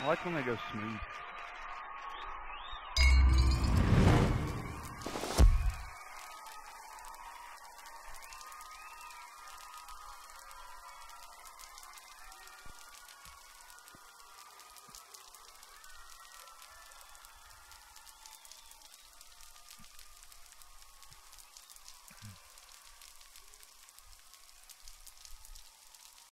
I like when they go smooth.